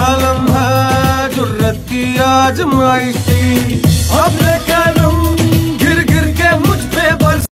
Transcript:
लम्हा लम्हा जुर्रत की आजमाई थी